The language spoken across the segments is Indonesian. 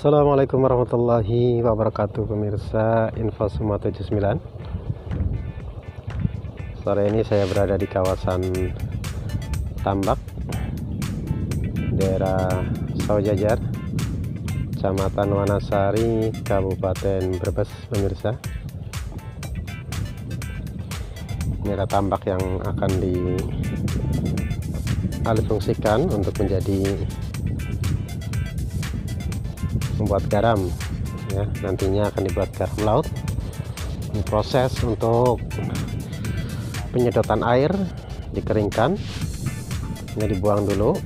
Assalamualaikum warahmatullahi wabarakatuh pemirsa Info Suma 79 Sore ini saya berada di kawasan Tambak Daerah Saujajar Kecamatan Wanasari Kabupaten Brebes pemirsa. Ini ada tambak yang akan dialihfungsikan untuk menjadi membuat garam ya. Nantinya akan dibuat garam laut. Ini proses untuk penyedotan air dikeringkan. Ini dibuang dulu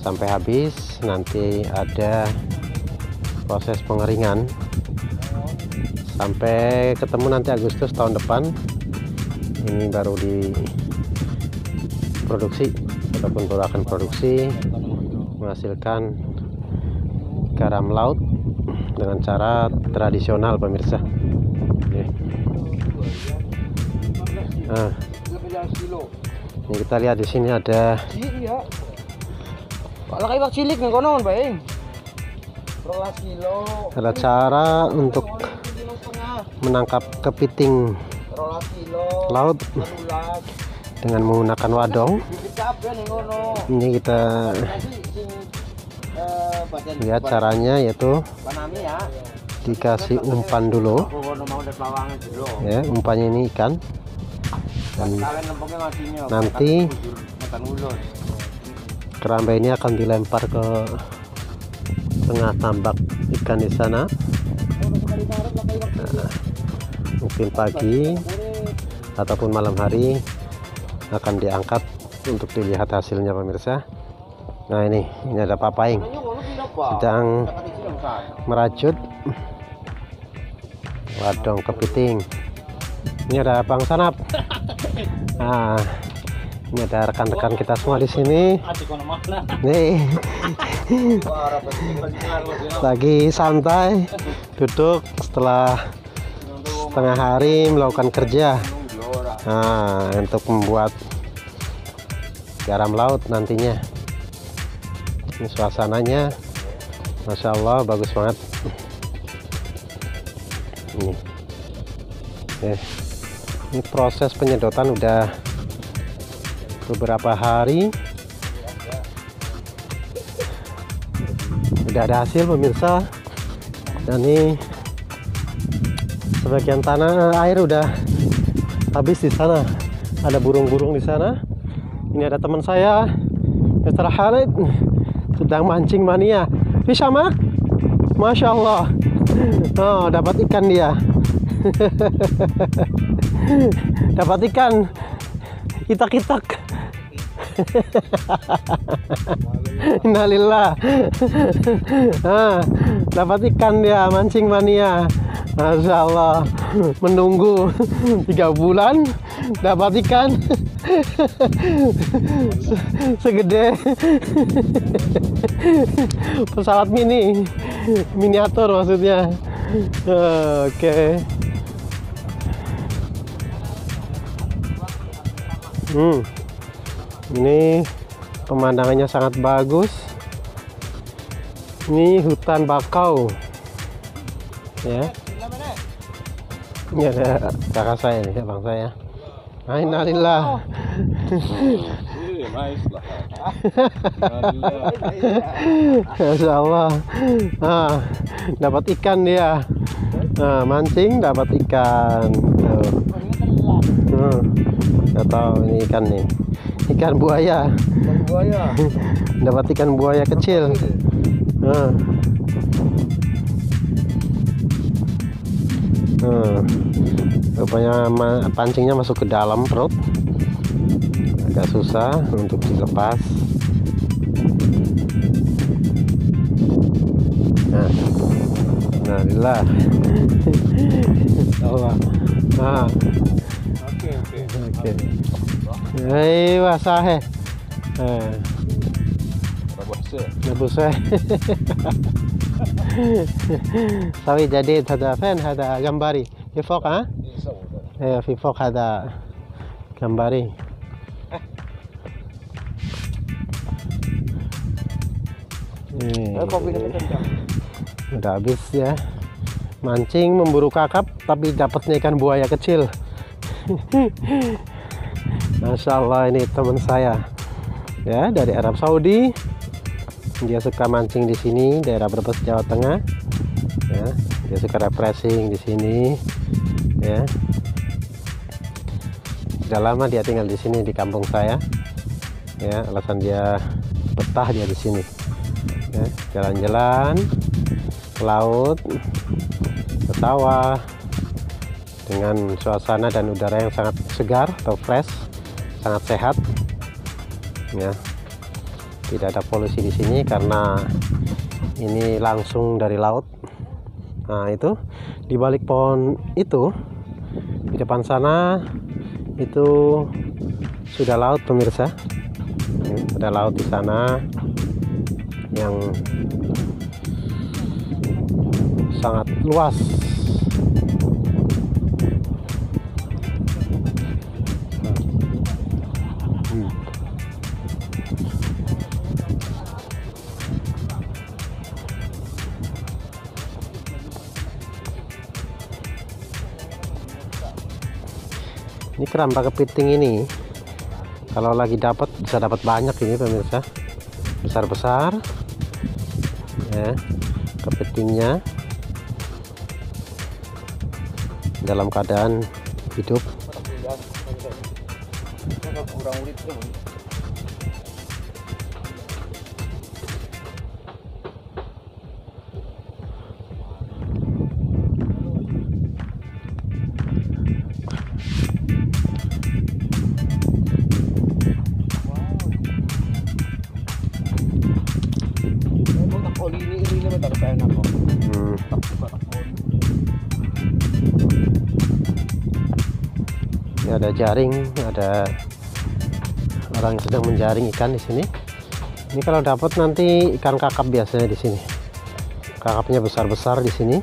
sampai habis. Nanti ada proses pengeringan. Sampai ketemu nanti Agustus tahun depan. Ini baru diproduksi ataupun baru akan produksi menghasilkan garam laut dengan cara tradisional pemirsa. Oke. nah ini kita lihat di sini ada Iya. Ada cara untuk menangkap kepiting laut dengan menggunakan wadong. Kono. ini kita lihat caranya yaitu panami ya. dikasih umpan dulu ada lawangan dulu. ya umpannya ini ikan dan. Nanti- keramba ini akan dilempar ke tengah tambak ikan di sana Nah, mungkin pagi ataupun malam hari akan diangkat untuk dilihat hasilnya pemirsa nah ini ini ada papaing sedang merajut. Wadong kepiting. Ini ada bang sanap. Nah ini ada rekan-rekan kita semua di sini. Nih. Lagi santai duduk setelah setengah hari melakukan kerja. Nah untuk membuat garam laut nantinya. Ini suasananya Masya Allah bagus banget. Ini. Eh, ini proses penyedotan udah beberapa hari. Udah ada hasil pemirsa. Dan ini sebagian tanah air udah habis di sana. Ada burung-burung di sana. Ini ada teman saya Mr. Khalid sedang mancing mania Fisama Masya Allah. Oh dapat ikan dia. Dapat ikan. Kitak-kitak. Innalillah. Ah, dapat ikan dia mancing mania. Masya Allah. Menunggu tiga bulan dapat ikan segede pesawat mini miniatur maksudnya oke Hmm. Ini pemandangannya sangat bagus. Ini hutan bakau. Ya. Ini ada kakak saya nih, abang saya. Allah. Ah, dapat ikan dia. Nah, mancing dapat ikan. Tuh. Nggak tahu ini ikan nih. Ikan buaya. Buaya. Dapat ikan buaya kecil. Nah. Nah. Rupanya pancingnya masuk ke dalam perut Agak susah untuk dilepas. Nah. Alhamdulillah. Allah. Nah. Oke, oke. Oke. Ayo sahe. Eh, نبص سوي جديد هذا فين هذا جمبري في فوق ها ايوه في فوق هذا جمبري Kopi ini kencang. udah habis ya. Mancing memburu kakap tapi dapatnya ikan buaya kecil. Masya Allah ini teman saya. Ya dari Arab Saudi. Dia suka mancing di sini daerah Brebes Jawa Tengah. Ya dia suka refreshing di sini. Ya. Sudah lama dia tinggal di sini di kampung saya. Ya alasan dia betah dia di sini jalan-jalan ke laut ke sawah dengan suasana dan udara yang sangat segar atau fresh sangat sehat ya. Tidak ada polusi di sini karena ini langsung dari laut. Nah itu di balik pohon itu di depan sana itu sudah laut pemirsa. Ada laut di sana yang sangat luas. Ini keramba kepiting ini. Kalau lagi dapat bisa dapat banyak ini pemirsa besar-besar. Ya kepitingnya. Dalam keadaan hidup ada jaring ada orang yang sedang menjaring ikan di sini. Ini kalau dapat nanti ikan kakap biasanya di sini. Kakapnya besar-besar di sini.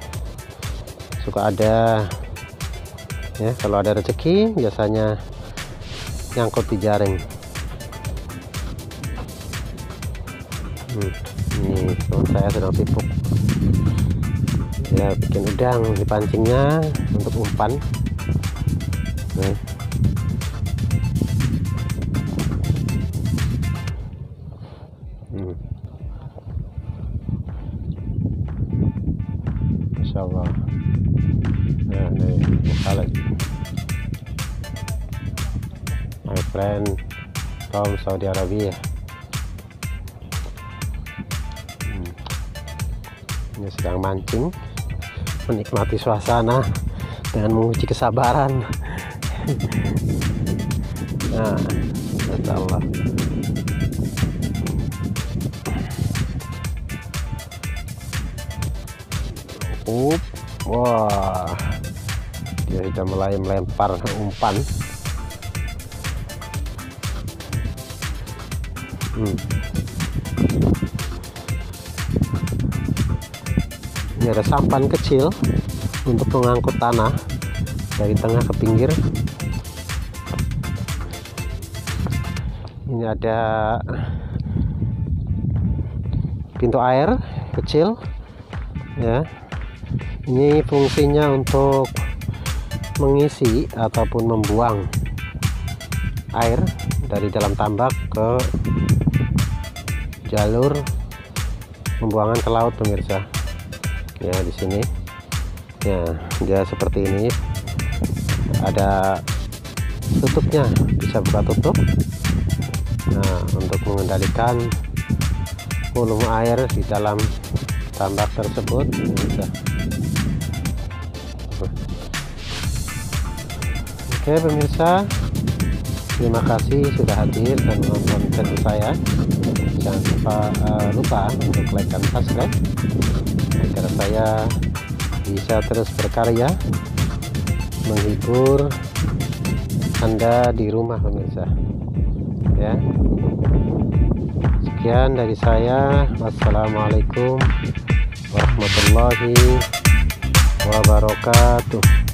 Suka ada ya kalau ada rezeki biasanya nyangkut di jaring. Hmm, ini saya sedang sibuk. Ya bikin udang dipancingnya untuk umpan. Nih. Khalid my friend from Saudi Arabia. Hmm. ini sedang mancing. Menikmati suasana dengan menguji kesabaran. Nah Masya Allah. Up. wah dia sudah mulai melempar umpan. Hmm. ini ada sampan kecil untuk mengangkut tanah dari tengah ke pinggir. Ini ada pintu air kecil ya. Ini fungsinya untuk mengisi ataupun membuang air dari dalam tambak ke jalur pembuangan ke laut pemirsa. Ya di sini. Ya dia seperti ini. Ada tutupnya. Bisa buka tutup. Nah untuk mengendalikan volume air di dalam tambak tersebut bisa oke pemirsa. Terima kasih sudah hadir dan menonton channel saya. Jangan lupa, eh, lupa untuk like dan subscribe. Agar saya bisa terus berkarya menghibur anda di rumah pemirsa. Ya. Sekian dari saya. Wassalamualaikum warahmatullahi wabarakatuh